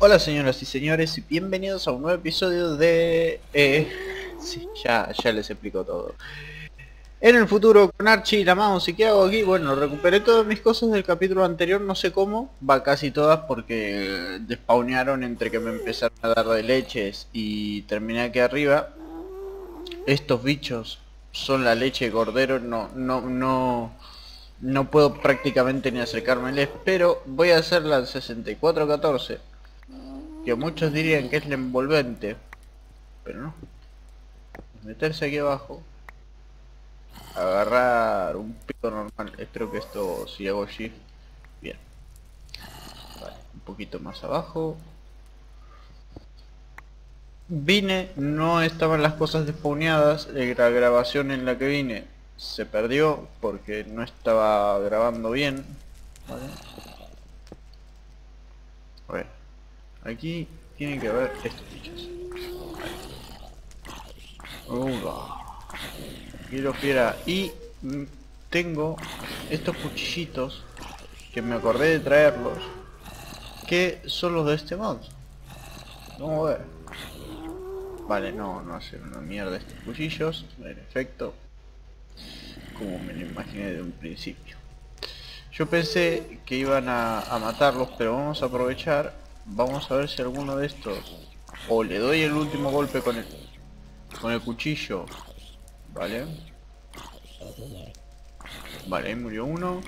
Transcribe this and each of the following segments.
Hola señoras y señores y bienvenidos a un nuevo episodio de... Eh, sí, ya, ya les explico todo. En el futuro con Archie la mouse y qué hago aquí, bueno, recuperé todas mis cosas del capítulo anterior, no sé cómo, va casi todas porque despawnearon entre que me empezaron a dar de leches y terminé aquí arriba. Estos bichos son la leche de cordero, no, no, no, no puedo prácticamente ni acercármeles, pero voy a hacer la 6414 que muchos dirían que es la envolvente, pero no. Meterse aquí abajo, agarrar un pico normal, espero que esto si hago shift, bien. Un poquito más abajo. Vine, no estaban las cosas despawneadas, la grabación en la que vine se perdió porque no estaba grabando bien. Aquí tiene que haber estos bichos. Quiero fiera. Y mm, tengo estos cuchillitos que me acordé de traerlos. Que son los de este mod. Vamos a ver. Vale, no, no hace una mierda estos cuchillos. En efecto. Como me lo imaginé de un principio. Yo pensé que iban a matarlos, pero vamos a aprovechar Vamos a ver si alguno de estos... O le doy el último golpe con el... Con el cuchillo. Vale. Vale, ahí murió uno.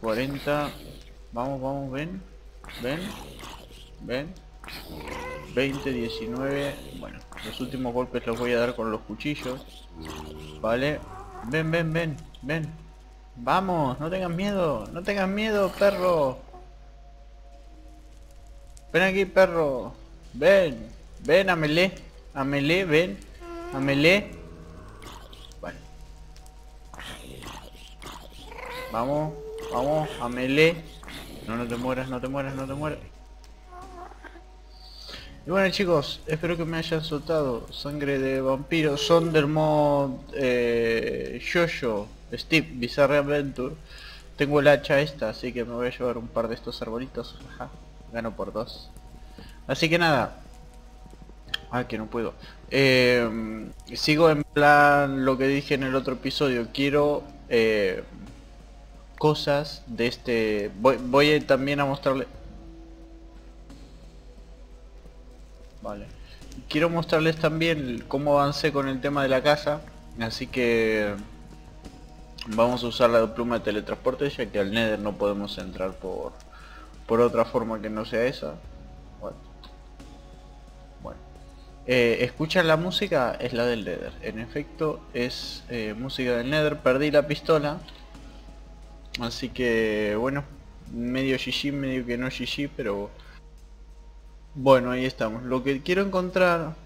40. Vamos, vamos, ven. Ven. Ven. 20, 19. Bueno, los últimos golpes los voy a dar con los cuchillos. Vale. Ven, ven, ven. Ven. Vamos, no tengan miedo. No tengan miedo, perro. Ven aquí, perro. Ven. Ven, amele. Amele, ven. Amele. Vale. Vamos, vamos, amele. No, no te mueras, no te mueras, no te mueras. Y bueno chicos, espero que me hayan soltado sangre de vampiro, son del mod eh, Steve, Bizarre Adventure. Tengo el hacha esta, así que me voy a llevar un par de estos arbolitos. Gano por dos. Así que nada. Ah, que no puedo. Eh, sigo en plan lo que dije en el otro episodio. Quiero eh, cosas de este... Voy, voy también a mostrarle... Vale. Quiero mostrarles también cómo avancé con el tema de la casa. Así que... Vamos a usar la pluma de teletransporte ya que al Nether no podemos entrar por por otra forma que no sea esa. Bueno. bueno. Eh, la música es la del Nether. En efecto es eh, música del Nether. Perdí la pistola. Así que bueno. Medio GG, medio que no GG, pero... Bueno, ahí estamos. Lo que quiero encontrar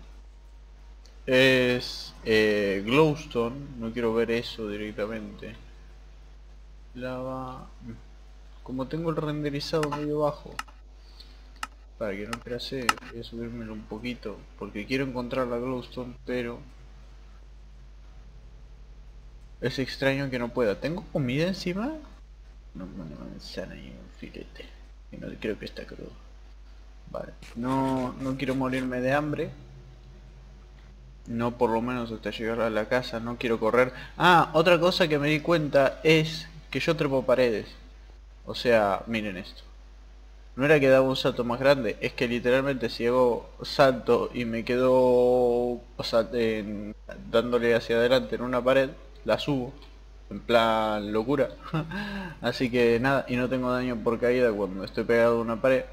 es eh, glowstone. No quiero ver eso directamente. Lava... Como tengo el renderizado medio bajo, para que no crase, voy a subírmelo un poquito, porque quiero encontrar la glowstone, pero es extraño que no pueda. ¿Tengo comida encima? No, una manzana y un filete. Y no creo que está crudo. Vale. No, no quiero morirme de hambre. No por lo menos hasta llegar a la casa, no quiero correr. Ah, otra cosa que me di cuenta es que yo trepo paredes. O sea, miren esto. No era que daba un salto más grande, es que literalmente si hago salto y me quedo dándole hacia adelante en una pared, la subo. En plan locura. Así que nada, y no tengo daño por caída cuando estoy pegado a una pared.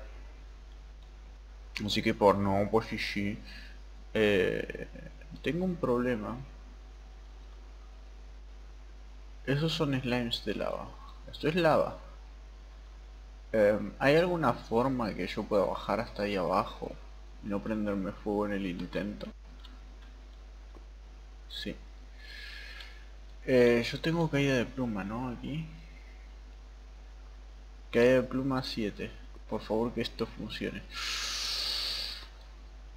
Así que por no, pues sí. Eh, tengo un problema. Esos son slimes de lava. Esto es lava. Em, ¿Hay alguna forma que yo pueda bajar hasta ahí abajo y no prenderme fuego en el intento? Sí. Eh, yo tengo caída de pluma, ¿no? Aquí. Caída de pluma 7. Por favor que esto funcione.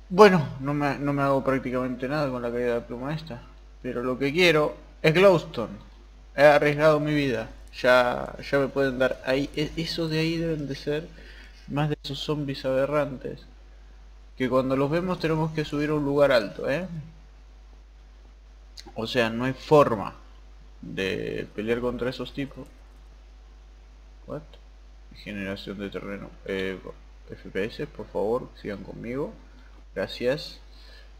Bueno, no me, no me hago prácticamente nada con la caída de pluma esta. Pero lo que quiero es glowstone. He arriesgado mi vida ya, ya me pueden dar ahí, e, esos de ahí deben de ser más de esos zombies aberrantes. Que cuando los vemos tenemos que subir a un lugar alto, ¿eh? O sea, no hay forma de pelear contra esos tipos. What? Generación de terreno. Eh, FPS, por favor, sigan conmigo. Gracias.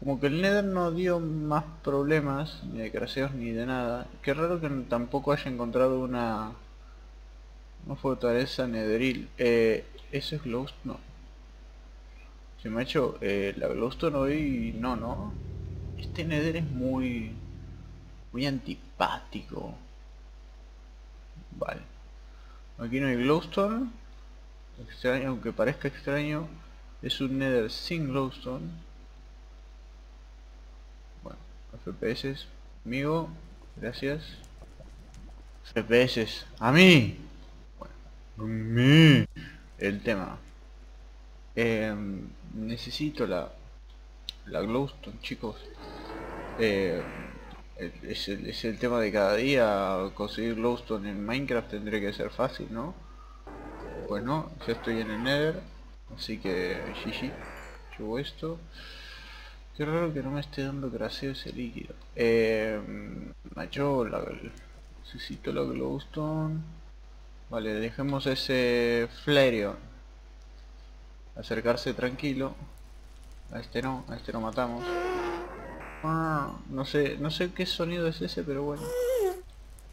Como que el Nether no dio más problemas, ni de craseos ni de nada. Qué raro que tampoco haya encontrado una... Fortaleza netheril. Eh, ¿Eso es glowstone? No. Se me ha hecho eh, la glowstone hoy... No, no. Este nether es muy... Muy antipático. Vale. Aquí no hay glowstone. Extraño, aunque parezca extraño, es un nether sin glowstone. Bueno, FPS, amigo, gracias. FPS, a mí. Bueno. El tema. Em, necesito la la glowstone, chicos. Eh, es, el, es el tema de cada día. Conseguir glowstone en Minecraft tendría que ser fácil, ¿no? Pues no, ya estoy en el Nether. Así que GG. Llevo esto. Qué raro que no me esté dando graseo ese líquido. Eh, macho, la, necesito la glowstone. Vale, dejemos ese Flareon. Acercarse tranquilo. A este no, a este lo matamos. Ah, no sé, no sé qué sonido es ese, pero bueno.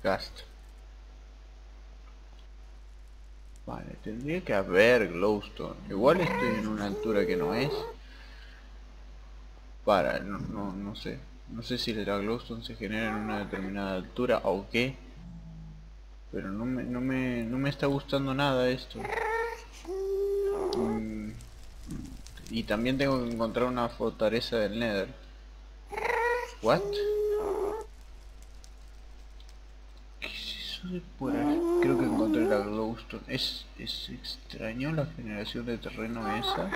Gast. Vale, tendría que haber glowstone. Igual estoy en una altura que no es. Para, no, no, no sé. No sé si la glowstone se genera en una determinada altura o qué. Pero no me, no me, no me está gustando nada esto. Mm, y también tengo que encontrar una fortaleza del Nether. What? ¿Qué es eso de por ahí? Creo que encontré la glowstone. ¿Es, es extraño la generación de terreno esa?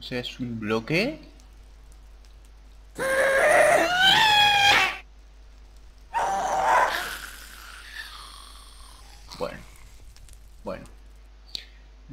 O sea, es un bloque. Bueno. Bueno.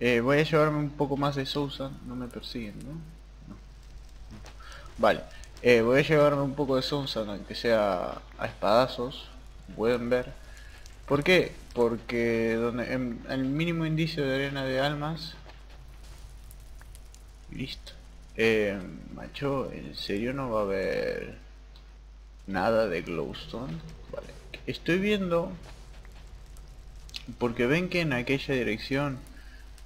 Eh, voy a llevarme un poco más de Sousa. No me persiguen, ¿no? no. Vale. Eh, voy a llevarme un poco de Sousa, aunque sea a espadazos. Pueden ver. ¿Por qué? Porque donde en, el mínimo indicio de arena de almas... Listo. Eh, macho, ¿en serio no va a haber nada de glowstone? Vale. Estoy viendo... Porque ven que en aquella dirección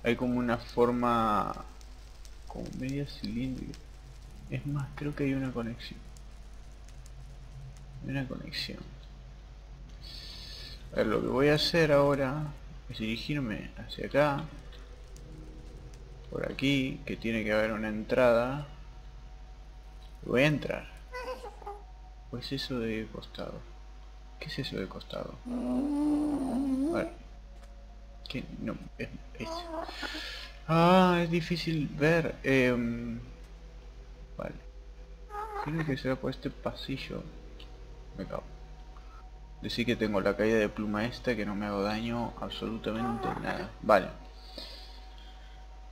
hay como una forma como media cilíndrica. Es más creo que hay una conexión. Una conexión. A ver, lo que voy a hacer ahora es dirigirme hacia acá por aquí que tiene que haber una entrada. Voy a entrar. Pues eso de costado ¿qué es eso de costado? No es, ah es difícil ver eh, vale. Tiene que ser por este pasillo. Me cago. Decir que tengo la caída de pluma esta que no me hago daño absolutamente nada. Vale.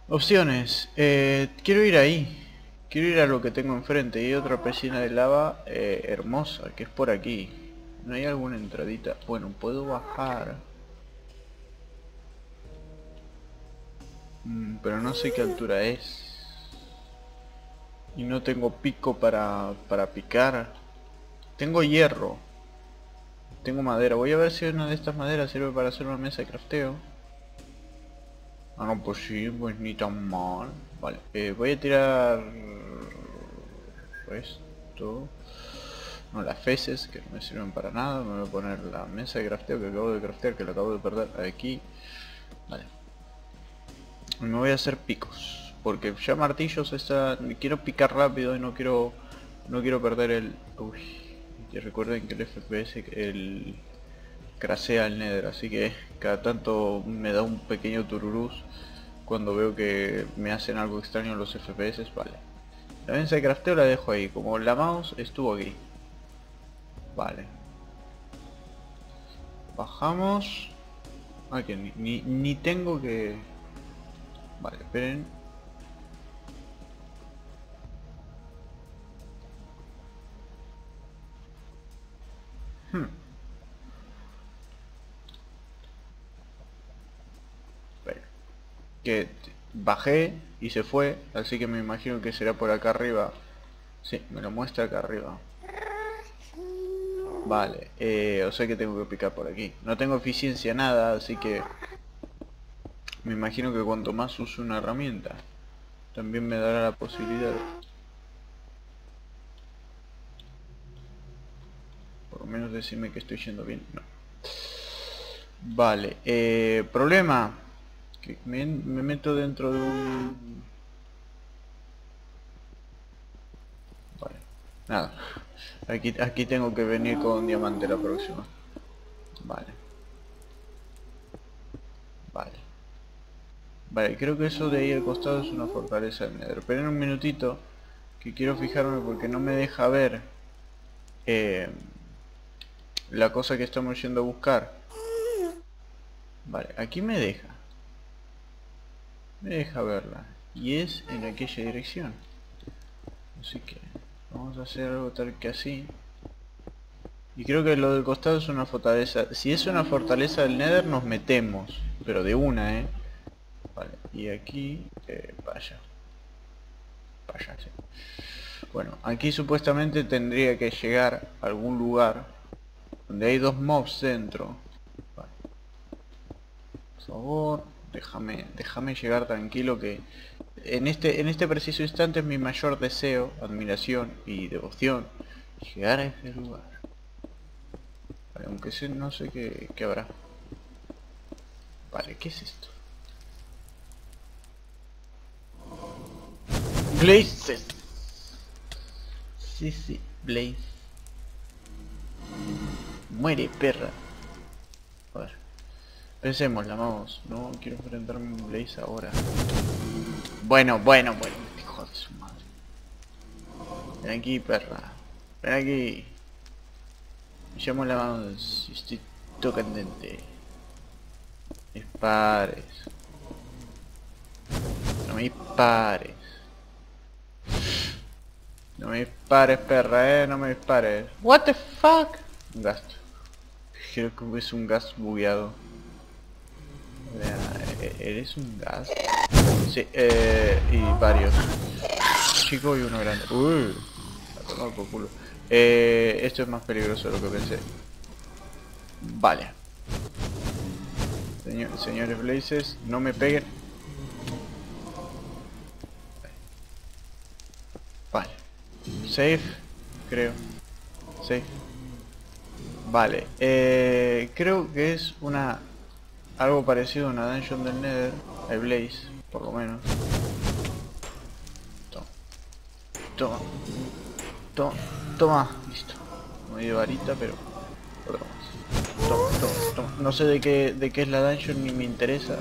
Opciones. Eh, quiero ir ahí. Quiero ir a lo que tengo enfrente. Y otra piscina de lava eh, hermosa que es por aquí. No hay alguna entradita bueno puedo bajar Mm, pero no sé qué altura es. Y no tengo pico para, para picar. Tengo hierro. Tengo madera. Voy a ver si una de estas maderas sirve para hacer una mesa de crafteo. Ah, no, pues sí, pues ni tan mal. Vale, eh, voy a tirar... Esto... No, las feces, que no me sirven para nada. Me voy a poner la mesa de crafteo que acabo de craftear, que la acabo de perder aquí. Vale. Me voy a hacer picos. porque ya martillos está... Quiero picar rápido y no quiero... No quiero perder el... Uy, y recuerden que el FPS, el... Crasea el Nether, así que cada tanto me da un pequeño tururús cuando veo que me hacen algo extraño los FPS, vale. La mesa de crafteo la dejo ahí, como la mouse estuvo aquí. Vale. Bajamos. Ah, que ni, ni tengo que... Vale, esperen. Hmm. Que bajé y se fue, así que me imagino que será por acá arriba. Sí, me lo muestra acá arriba. Vale, eh, o sea que tengo que picar por aquí. No tengo eficiencia nada, así que... Me imagino que cuanto más uso una herramienta, también me dará la posibilidad Por lo menos decirme que estoy yendo bien. No. Vale, eh, problema. Que me, me meto dentro de un... Vale, nada. Aquí, aquí tengo que venir con diamante la próxima. Vale. Vale, creo que eso de ahí al costado es una fortaleza del Nether. Pero en un minutito, que quiero fijarme porque no me deja ver eh, la cosa que estamos yendo a buscar. Vale, aquí me deja. Me deja verla. Y es en aquella dirección. Así que vamos a hacer algo tal que así. Y creo que lo del costado es una fortaleza. Si es una fortaleza del Nether nos metemos. Pero de una, ¿eh? Y aquí... Eh, vaya. Vaya, sí. Bueno, aquí supuestamente tendría que llegar a algún lugar donde hay dos mobs dentro. Vale. Por favor, déjame, déjame llegar tranquilo que en este, en este preciso instante es mi mayor deseo, admiración y devoción llegar a ese lugar. Aunque sé, no sé qué, qué habrá. Vale, ¿qué es esto? Blazes. Sí, sí, Blaze. Muere, perra. A ver. Pensemos, la vamos. No quiero enfrentarme a Blaze ahora. Bueno, bueno, bueno. Hijo de su madre. Ven aquí, perra. Ven aquí. Llamo la. Estoy todo candente. Dispares. No me dispares. No me dispares, perra, eh. No me dispares. What the fuck? Un gas. Creo que es un gas bugueado. Eh, ¿Eres un gas? Sí, eh, y varios. Chico y uno grande. Uy, a por culo. Eh, esto es más peligroso de lo que pensé. Vale. señores Blazes, no me peguen. Vale. Safe, creo. Safe. Vale. Eh, creo que es una algo parecido a una dungeon del Nether, hay Blaze, por lo menos. Toma. Toma. Toma. Toma. Listo. Medio varita, pero... Toma, toma, toma. No sé de qué, de qué es la dungeon, ni me interesa.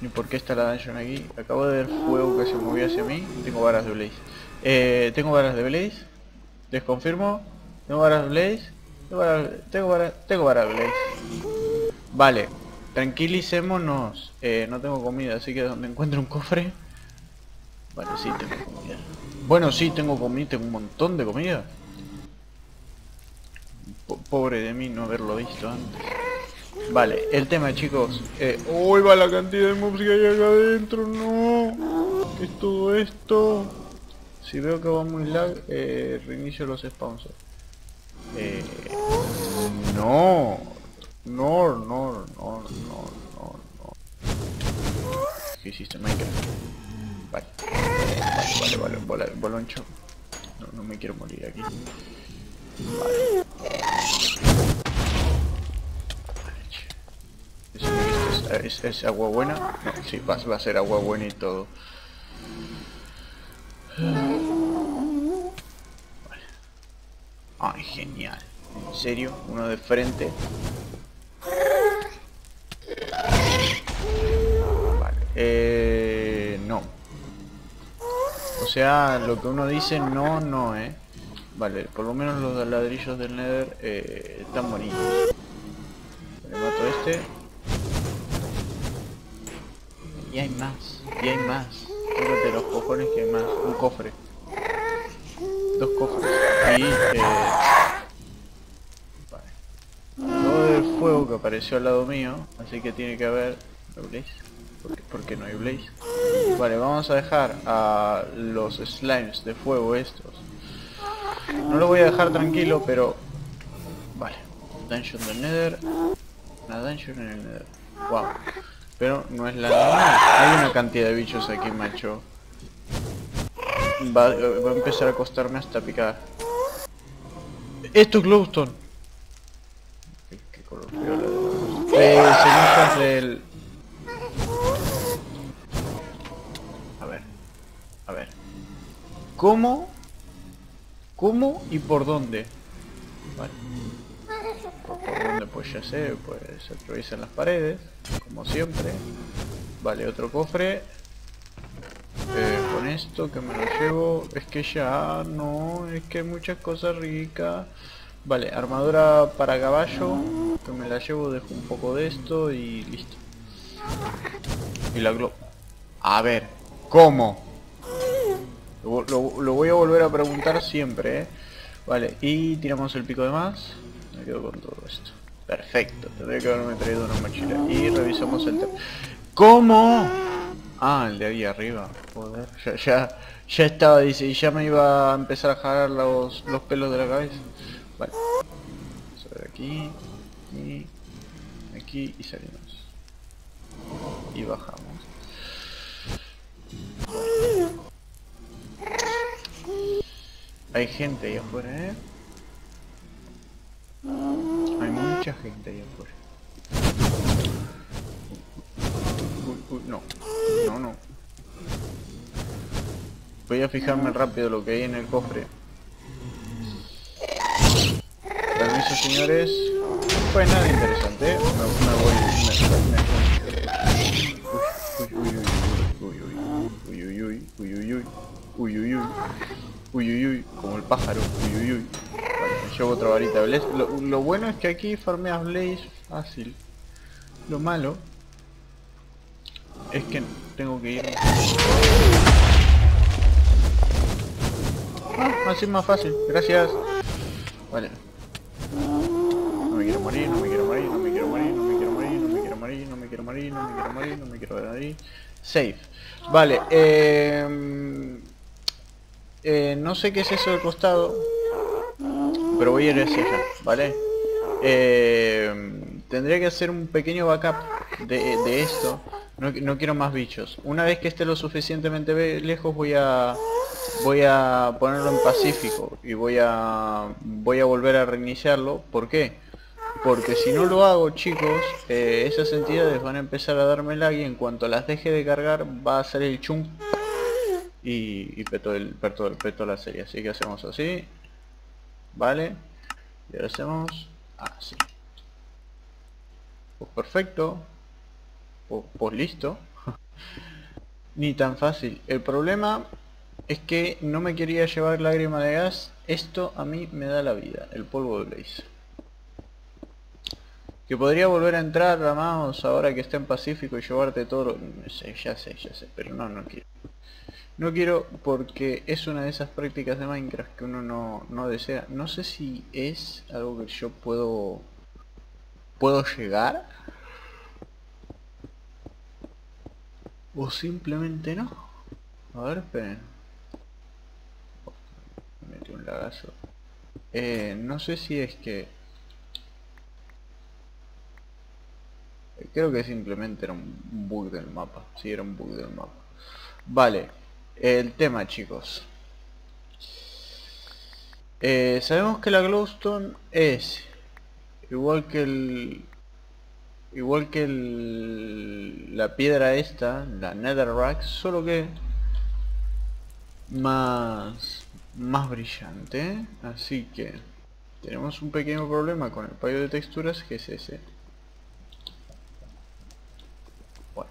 Ni por qué está la dungeon aquí. Acabo de ver fuego que se movió hacia mí. Tengo varas de Blaze. Eh, tengo varas de Blaze. Desconfirmo. Tengo varas de Blaze. Tengo varas, tengo varas, tengo varas de Blaze. Vale, Tranquilicémonos. Eh, no tengo comida, así que donde encuentro un cofre... Vale, sí, tengo comida. Bueno, sí, tengo comida, tengo un montón de comida. pobre de mí no haberlo visto antes. Vale, el tema chicos. Eh, ¡Uy, va la cantidad de mobs que hay acá adentro! ¡No! ¿Qué es todo esto? Si veo que va muy lag, eh, reinicio los spawns. Eh, no. No, no, no, no, no, no. ¿Qué hiciste Minecraft? Vale. Vale, vale, vale, boloncho. No, no me quiero morir aquí. Vale. ¿Es, es, agua buena? No, sí, va, va, a ser agua buena y todo. Ay, genial. En serio, uno de frente. Vale. Eh, no. O sea, lo que uno dice no, no, eh. Vale, por lo menos los ladrillos del Nether eh, están bonitos. Le mato este. Y hay más, y hay más. Fíjate los cojones que más. Un cofre. Dos cofres. Y eh... Todo del fuego que apareció al lado mío. Así que tiene que haber... ¿No Blaze? ¿Por qué, ¿Por qué no hay Blaze? Vale, vamos a dejar a los slimes de fuego estos no lo voy a dejar tranquilo, pero... Vale. Dungeon del Nether. Una dungeon en el Nether. Wow. Pero no es la normal. Hay una cantidad de bichos aquí, macho. Va, va a empezar a costarme hasta picar. Esto es glowstone. ¿Qué, qué color viola de eh, cenizas del... A ver. A ver. ¿Cómo ¿Cómo y por dónde? Por, dónde pues ya sé, pues se atraviesan las paredes, como siempre. Vale, otro cofre. Eh, con esto que me lo llevo, es que ya no, es que hay muchas cosas ricas. Vale, armadura para caballo, que me la llevo, dejo un poco de esto y listo. Y la globo. A ver, ¿cómo? Lo, voy a volver a preguntar siempre, ¿eh? Vale, y tiramos el pico de más. Me quedo con todo esto. Perfecto, tendría que haberme traído una mochila. Y revisamos el. ¿Cómo? Ah, el de ahí arriba. Joder, ya, ya, ya estaba, dice, y ya me iba a empezar a jalar los, los pelos de la cabeza. Vale. Vamos a ver aquí, y aquí y salimos. Y bajamos. Hay gente ahí afuera, ¿eh? Hay mucha gente ahí afuera. No. No, no. Voy a fijarme rápido lo que hay en el cofre. Permiso, señores. Pues nada interesante, ¿eh? Me voy... uy, uy, uy, uy, uy, uy, uy, uy, uy, uy, uy, uy, uy. Uy, uy, uy, como el pájaro. Uy, uy, uy. Llevo otra varita Blaze. Lo, bueno es que aquí farmeas Blaze fácil. Lo malo es que tengo que ir... Ah, así más fácil. Gracias. Vale. No me quiero morir, no me quiero morir, no me quiero morir, no me quiero morir, no me quiero morir, no me quiero morir, no me quiero morir, no me quiero morir. Safe. Vale, eh... Eh, no sé qué es eso del costado, pero voy a ir hacia allá, ¿vale? Eh, tendría que hacer un pequeño backup de, esto. No, quiero más bichos. Una vez que esté lo suficientemente lejos voy a voy a ponerlo en pacífico y voy a voy a volver a reiniciarlo. ¿Por qué? Porque si no lo hago, chicos, eh, esas entidades van a empezar a darme lag y en cuanto las deje de cargar va a salir el chung y, y peto el peto peto la serie así que hacemos así vale y ahora hacemos así. Pues perfecto. Pues, pues listo. Ni tan fácil. El problema es que no me quería llevar lágrima de gas. Esto a mí me da la vida el polvo de blaze. Que podría volver a entrar Ramos ahora que está en Pacífico y llevarte todo no sé, ya sé, ya sé, pero no, no quiero no quiero porque es una de esas prácticas de Minecraft que uno no, desea. No sé si es algo que yo puedo... ¿Puedo llegar? O simplemente no. A ver, esperen. Me metí un lagazo. Eh, no sé si es que... Creo que simplemente era un bug del mapa. Sí, era un bug del mapa. Vale el tema chicos eh, sabemos que la glowstone es igual que el igual que la piedra esta la netherrack solo que más, más brillante. Así que tenemos un pequeño problema con el payo de texturas que es ese. Bueno.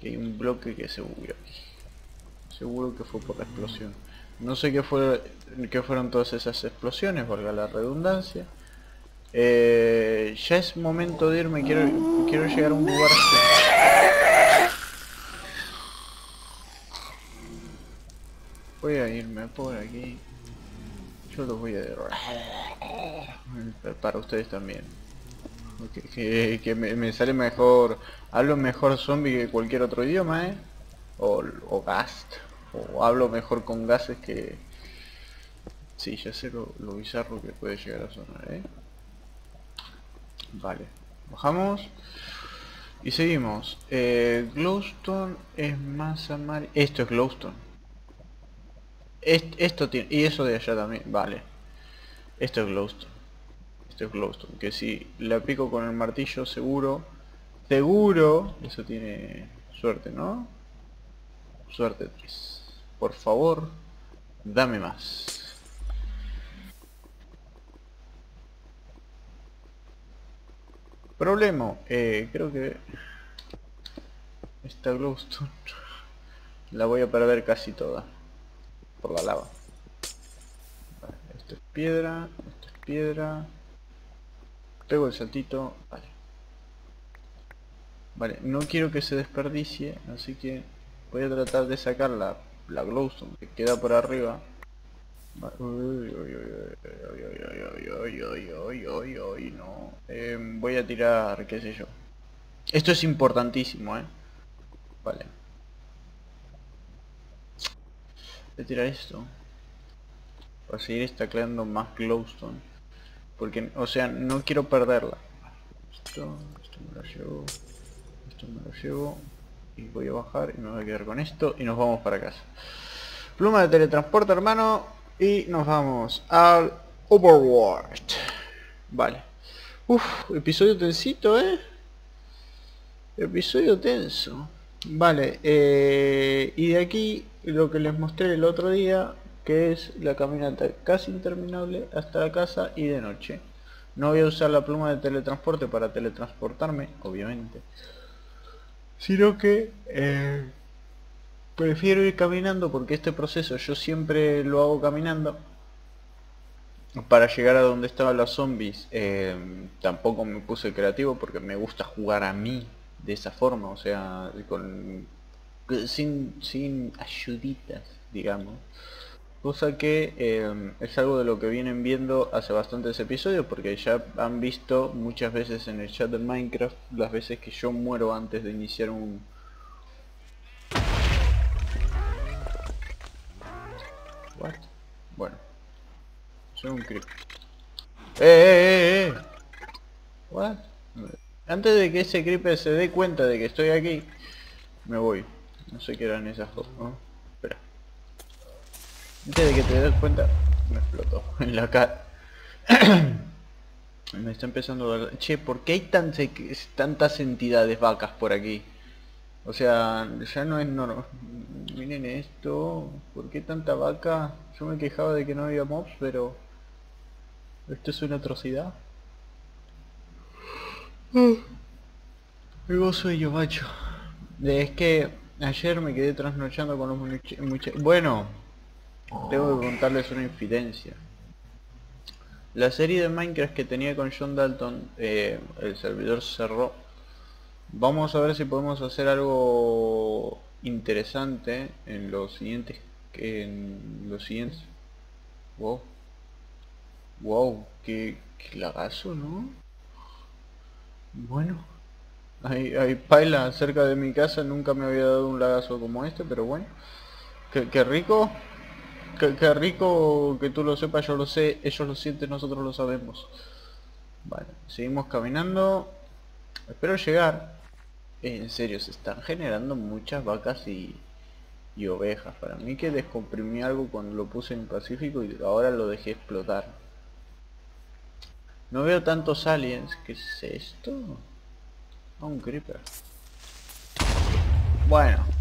Que hay un bloque que se bugueó aquí. Seguro que fue por la explosión. No sé qué, fue, qué fueron todas esas explosiones, valga la redundancia. Eh, ya es momento de irme, quiero, quiero llegar a un lugar... Voy a irme por aquí. Yo los voy a derrotar. Para ustedes también. Que, me, sale mejor... Hablo mejor zombie que cualquier otro idioma, ¿eh? O, o Gast. O hablo mejor con gases que... Sí, ya sé lo, bizarro que puede llegar a sonar, ¿eh? Vale. Bajamos. Y seguimos. Eh, Glowstone es más amarillo. Esto es Glowstone esto tiene... Y eso de allá también. Vale. Esto es glowstone. Esto es glowstone. Que si le aplico con el martillo seguro... Seguro... Eso tiene suerte, ¿no? Suerte 3. Por favor, dame más. Problema, eh, creo que esta glowstone la voy a perder casi toda por la lava. esto es piedra, esto es piedra. Pego el saltito, vale. Vale, no quiero que se desperdicie, así que voy a tratar de sacar la, la glowstone que queda por arriba. voy a tirar, qué sé yo. Esto es importantísimo, eh. Vale. Voy a tirar esto. Para seguir estacleando más glowstone. Porque, o sea, no quiero perderla. Esto, esto me lo llevo. Esto me lo llevo. Y voy a bajar y me voy a quedar con esto y nos vamos para casa. Pluma de teletransporte, hermano. Y nos vamos al Overworld. Vale. Uf, episodio tensito, ¿eh? Episodio tenso. Vale, eh, y de aquí lo que les mostré el otro día, que es la caminata casi interminable hasta la casa y de noche. No voy a usar la pluma de teletransporte para teletransportarme, obviamente. Sino que eh, prefiero ir caminando porque este proceso yo siempre lo hago caminando. Para llegar a donde estaban los zombies eh, tampoco me puse creativo porque me gusta jugar a mí de esa forma, o sea, con sin, sin ayuditas, digamos. Cosa que em, es algo de lo que vienen viendo hace bastantes episodios, porque ya han visto muchas veces en el chat de Minecraft las veces que yo muero antes de iniciar un... What? Bueno. Soy un creep. ¡Eh, eh, eh, eh! What? Antes de que ese creeper se dé cuenta de que estoy aquí, me voy. No sé qué eran esas dos, ¿no? Antes de que te des cuenta, me explotó en la cara. me está empezando a dar... Che, ¿por qué hay tantas entidades vacas por aquí? O sea, ya no es normal. Miren esto. ¿Por qué tanta vaca? Yo me quejaba de que no había mobs, pero... Esto es una atrocidad. Me sueño, macho. Es que ayer me quedé trasnochando con los muchachos. Bueno, tengo que contarles una infidencia. La serie de Minecraft que tenía con John Dalton, eh, el servidor cerró. Vamos a ver si podemos hacer algo interesante en los siguientes en los siguientes wow wow qué, qué lagazo no bueno, hay, hay paila cerca de mi casa, nunca me había dado un lagazo como este, pero bueno. Qué, rico, qué, rico que tú lo sepas, yo lo sé, ellos lo sienten, nosotros lo sabemos. Vale, seguimos caminando. Espero llegar. En serio, se están generando muchas vacas y, y ovejas. Para mí que descomprimí algo cuando lo puse en Pacífico y ahora lo dejé explotar. No veo tantos aliens. ¿Qué es esto? Ah, un creeper. Bueno.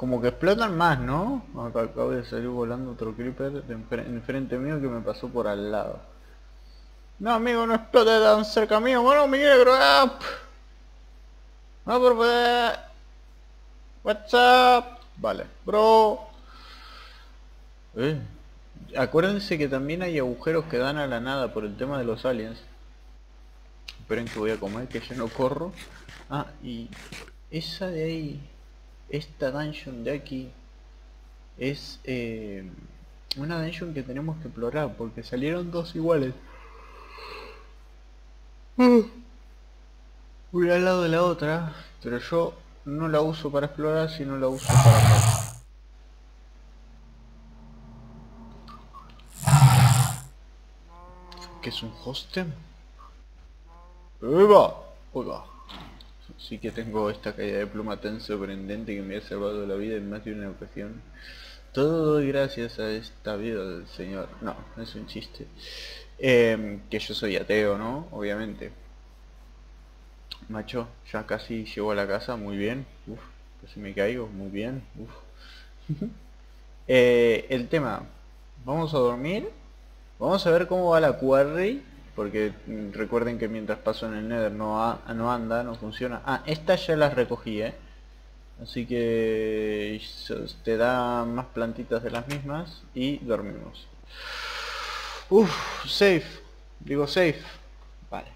Como que explotan más, ¿no? Acá acabo de salir volando otro creeper de enfrente mío que me pasó por al lado. No, amigo, no explote tan cerca mío, bueno, me quiere crap. No, por favor. What's up? Vale, bro. Eh. Acuérdense que también hay agujeros que dan a la nada por el tema de los aliens. Esperen que voy a comer, que yo no corro. Ah, y esa de ahí, esta dungeon de aquí, es eh, una dungeon que tenemos que explorar porque salieron dos iguales. Una al lado de la otra, pero yo no la uso para explorar, sino la uso para... ¿Qué es un hostel? ¡Eva! Sí que tengo esta caída de pluma tan sorprendente que me ha salvado la vida en más de una ocasión. Todo gracias a esta vida del Señor. No, es un chiste. Em, que yo soy ateo, ¿no? Obviamente. Macho, ya casi llego a la casa, muy bien. Uf, casi me caigo, muy bien. Uf. eh, el tema, vamos a dormir Vamos a ver cómo va la quarry. Porque mm, recuerden que mientras paso en el nether no, no anda, no funciona. Ah, estas ya las recogí, ¿eh? Así que te da más plantitas de las mismas y dormimos. Uf, safe. Digo safe. Vale.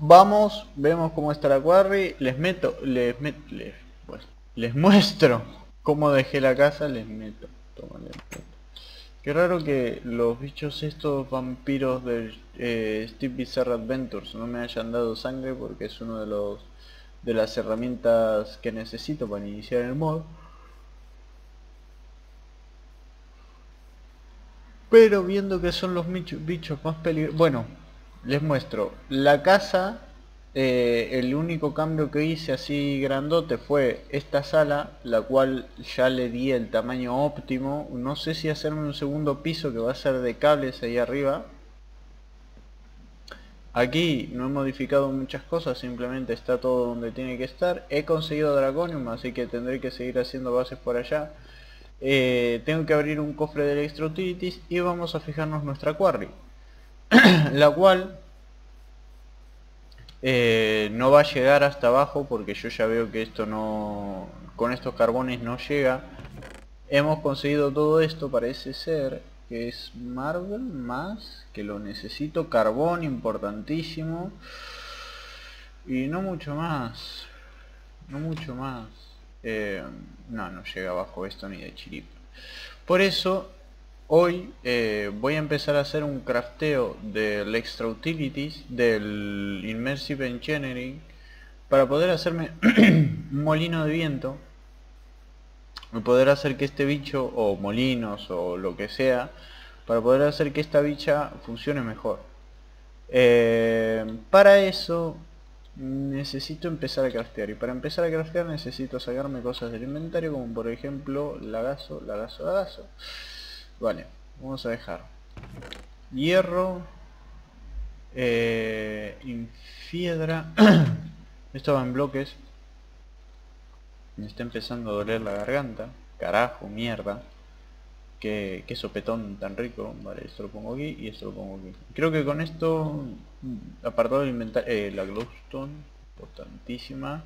Vamos, vemos cómo está la quarry. Les meto, les meto, les, pues, les muestro cómo dejé la casa, les meto. Qué raro que los bichos estos vampiros de eh, Steve Bizarre Adventures no me hayan dado sangre porque es uno de los de las herramientas que necesito para iniciar el mod. Pero viendo que son los bichos más peligrosos... Bueno, les muestro. La casa eh, el único cambio que hice así grandote fue esta sala, la cual ya le di el tamaño óptimo. No sé si hacerme un segundo piso que va a ser de cables ahí arriba. Aquí no he modificado muchas cosas, simplemente está todo donde tiene que estar. He conseguido Dragonium, así que tendré que seguir haciendo bases por allá. Eh, tengo que abrir un cofre de Extra Utilities y vamos a fijarnos nuestra quarry. la cual eh, no va a llegar hasta abajo porque yo ya veo que esto no con estos carbones no llega. Hemos conseguido todo esto parece ser que es Marvel más que lo necesito carbón importantísimo. Y no mucho más no mucho más. Eh, no no llega abajo esto ni de chiripa por eso Hoy eh, voy a empezar a hacer un crafteo del Extra Utilities, del Immersive Engineering, para poder hacerme un molino de viento y poder hacer que este bicho, o molinos, o lo que sea, para poder hacer que esta bicha funcione mejor. Eh, para eso necesito empezar a craftear y para empezar a craftear necesito sacarme cosas del inventario como por ejemplo lagazo, lagazo, lagazo Vale, vamos a dejar hierro, eh, infiedra, esto va en bloques, me está empezando a doler la garganta, carajo, mierda, qué, sopetón tan rico, vale, esto lo pongo aquí y esto lo pongo aquí. Creo que con esto, apartado del inventario, eh, la glowstone, importantísima,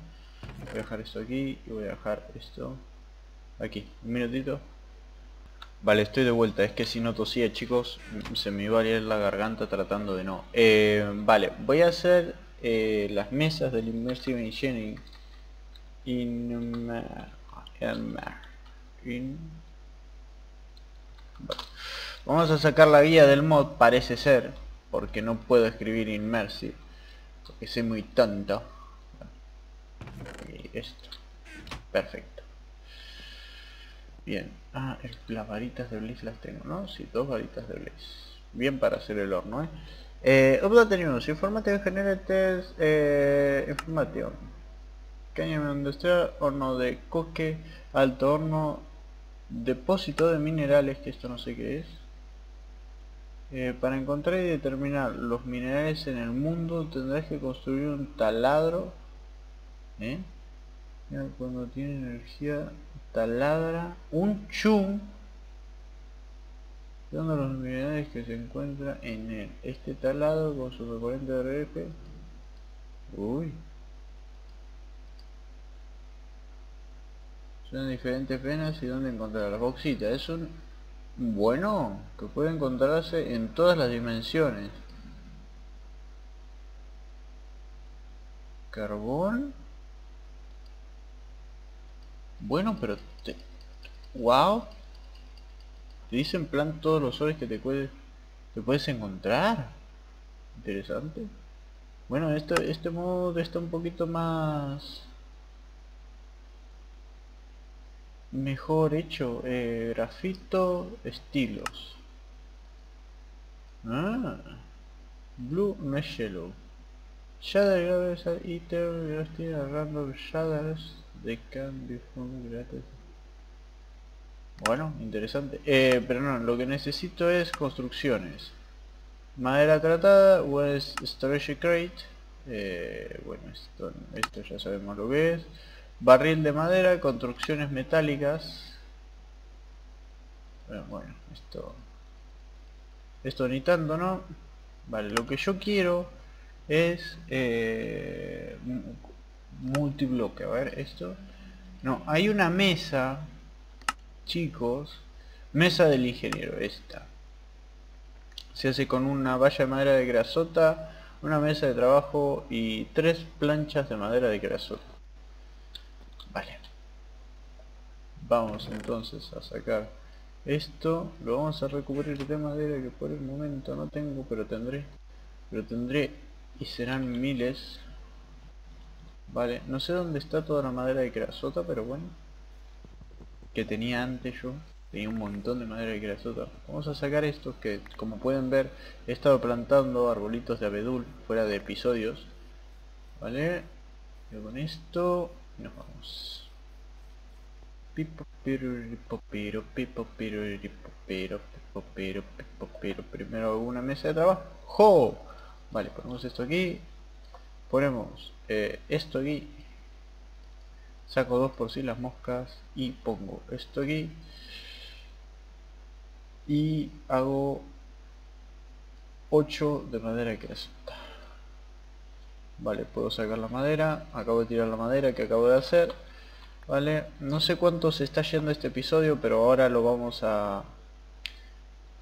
voy a dejar esto aquí y voy a dejar esto aquí, un minutito Vale, estoy de vuelta. Es que si no tosía, chicos, se me iba a ir la garganta tratando de no. Eh, vale, voy a hacer eh, las mesas del Immersive Engineering. In, in, Vamos a sacar la guía del mod, parece ser, porque no puedo escribir Immersive, porque soy muy tonto. Y esto. Perfecto. Bien. Ah, las varitas de Blaze las tengo, ¿no? Sí, dos varitas de Blaze. Bien para hacer el horno, ¿eh? Eh, informativo general test, eh, informativo. Caña donde está, horno de coque, alto horno, depósito de minerales, que esto no sé qué es. Eh, para encontrar y determinar los minerales en el mundo tendrás que construir un taladro. ¿eh? cuando tiene energía taladra un chum dando los minerales que se encuentra en él. Este talado con su recorriente de RF. Uy. Son diferentes penas y dónde encontrar la boxita. Es un bueno que puede encontrarse en todas las dimensiones. Carbón. Bueno, pero te... Wow. Te dice en plan todos los soles que te puedes te puedes encontrar. Interesante. Bueno, este modo está un poquito más mejor hecho. Eh, grafito, estilos. Ah, blue no es yellow. Shader graves eater random shaders they can be found gratis bueno, interesante. Eh, pero no, lo que necesito es construcciones. Madera tratada, es Storage Crate. Eh, bueno, esto, esto ya sabemos lo que es. Barril de madera, construcciones metálicas. Bueno, bueno, esto... Esto ni tanto, ¿no? Vale, lo que yo quiero es... Eh, multibloque, a ver, esto... No, hay una mesa chicos, mesa del ingeniero, esta. Se hace con una valla de madera de grasota, una mesa de trabajo y tres planchas de madera de grasota. Vale. Vamos entonces a sacar esto, lo vamos a recubrir de madera que por el momento no tengo, pero tendré. Pero tendré y serán miles. Vale, no sé dónde está toda la madera de grasota, pero bueno que tenía antes yo. Tenía un montón de madera de grasota. Vamos a sacar estos que, como pueden ver, he estado plantando arbolitos de abedul fuera de episodios. ¿Vale? Y con esto nos vamos. Pipo, pipo, piro, piro. Primero hago una mesa de trabajo. Vale, ponemos esto aquí. Ponemos eh, esto aquí. Saco dos por si las moscas y pongo esto aquí. Y hago 8 de madera que resulta vale puedo sacar la madera. Acabo de tirar la madera que acabo de hacer. Vale no sé cuánto se está yendo este episodio pero ahora lo vamos a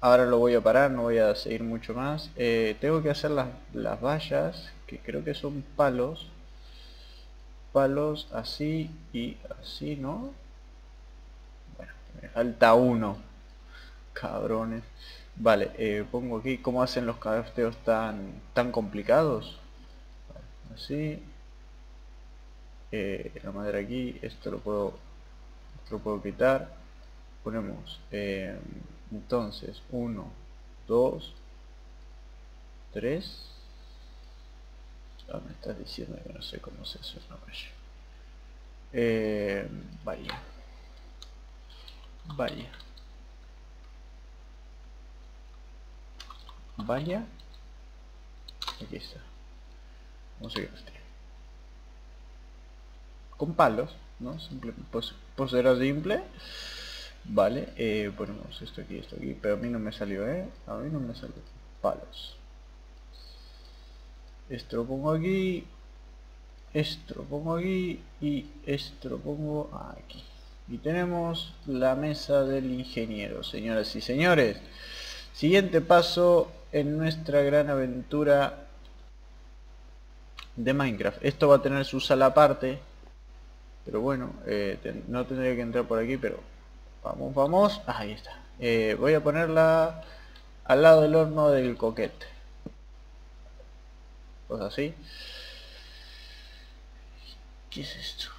ahora lo voy a parar no voy a seguir mucho más. Eh, tengo que hacer las, las vallas que creo que son palos palos así y así, ¿no? Bueno, me falta uno. Cabrones. Vale, eh, pongo aquí cómo hacen los crafteos tan, tan complicados. así. Eh, la madera aquí, esto lo puedo, lo puedo quitar. Ponemos, eh, entonces, 1, 2, 3, Ah, me estás diciendo que no sé cómo se hace una valla. Eh, vaya. Vaya. Vaya. Aquí está. No sé qué Con palos, ¿no? Simple, pues, pues era simple. Vale, eh, ponemos esto aquí, esto aquí. Pero a mí no me salió, ¿eh? A mí no me salió. Palos esto lo pongo aquí esto lo pongo aquí y esto lo pongo aquí. Y tenemos la mesa del ingeniero señoras y señores. Siguiente paso en nuestra gran aventura de Minecraft. Esto va a tener su sala aparte pero bueno eh, no tendría que entrar por aquí pero vamos vamos. Ahí está. Eh, voy a ponerla al lado del horno del coquete pues así. ¿Qué es esto?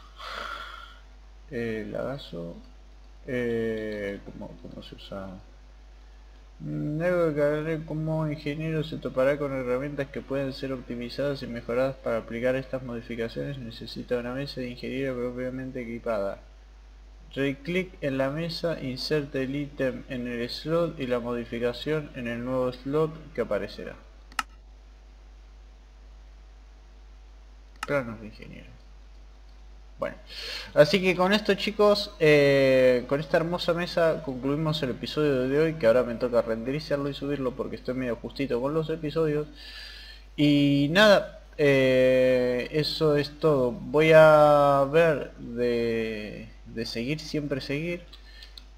El agaso. Eh, ¿cómo, ¿Cómo se usa? Luego que como ingeniero se topará con herramientas que pueden ser optimizadas y mejoradas para aplicar estas modificaciones necesita una mesa de ingeniero propiamente equipada. Right click en la mesa, inserte el ítem en el slot y la modificación en el nuevo slot que aparecerá. Planos de ingeniero. Bueno, así que con esto chicos, eh, con esta hermosa mesa concluimos el episodio de hoy, que ahora me toca renderizarlo y subirlo porque estoy medio justito con los episodios. Y nada, eh, eso es todo. Voy a ver de, de seguir, siempre seguir.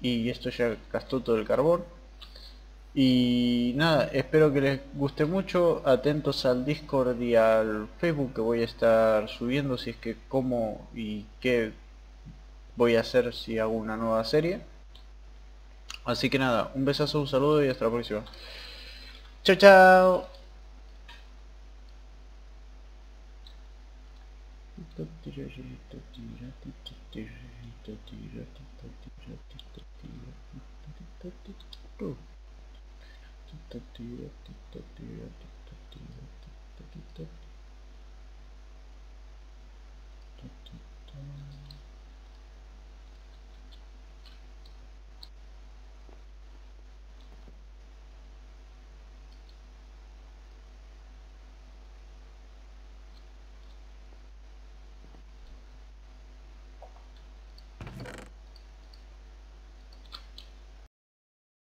Y esto ya gastó todo el carbón. Y nada, espero que les guste mucho, atentos al Discord y al Facebook que voy a estar subiendo si es que cómo y qué voy a hacer si hago una nueva serie. Así que nada, un besazo, un saludo y hasta la próxima. Chao, chao. quarta-feira